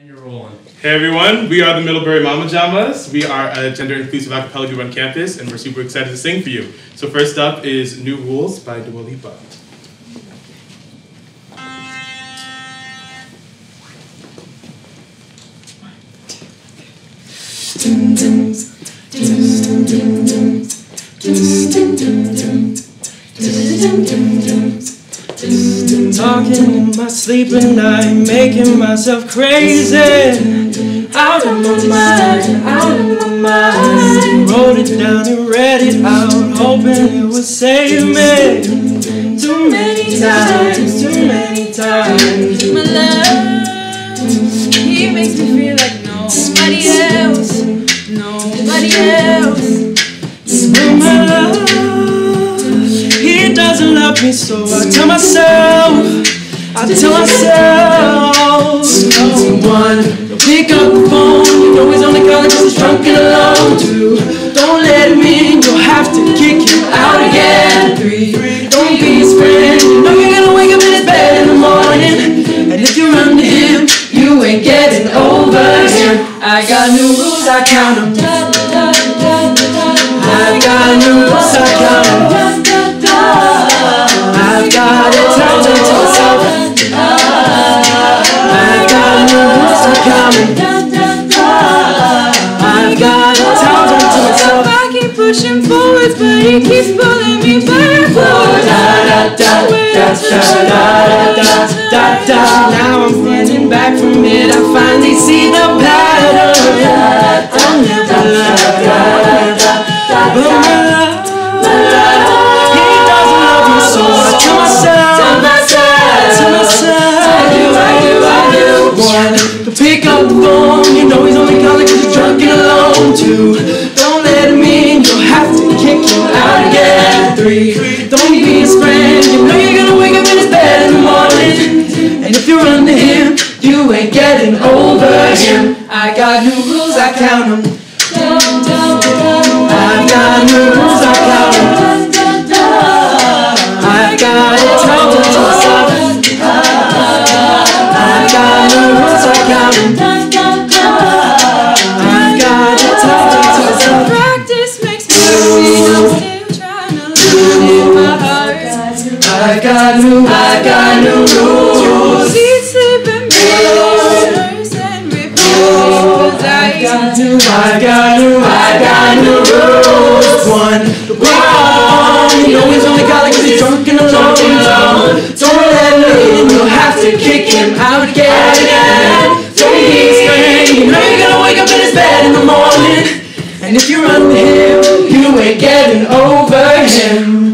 And you're rolling. Hey everyone, we are the Middlebury Mamajamas. We are a gender inclusive acapella group on campus, and we're super excited to sing for you. So first up is New Rules by Dua Lipa. Talking in my sleep at night, making myself crazy. Out of my mind, out of my mind. Wrote it down and read it out, hoping it would save me. Too many times, too many times. My love, he makes me feel like nobody else, nobody else. Me, so I tell myself, I tell myself, one. Pick up the phone, you know he's only calling cause he's drunk and alone. Two, don't let him in, you'll have to kick him out again. Three, don't be his friend, you know you're gonna wake up in his bed in the morning. And if you run to him, you ain't getting over him. I got new rules, I count 'em. I got new rules, I count 'em. Pushing forwards, but he keeps pulling me backwards. Da da da da da da da da. Now I'm running back from it. I finally see the pattern. I'll never love that. But my love, he doesn't love me, so I tell myself, tell myself, I do, I do, I do. To pick up getting over him. I got new rules, I count 'em. I've got new rules, I count 'em. I've got it turned into myself. I've got new rules, I count 'em. I've got it turned into myself. Practice makes me see I'm still trying to live my heart. I got new, I got new rules. Got new, I got new, I got new rules. One, one. You know he's only calling 'cause he's drunk and alone. Don't let him in, you'll have to kick him out again. His friend, you know you're gonna wake up in his bed in the morning. And if you run him, you ain't getting over him.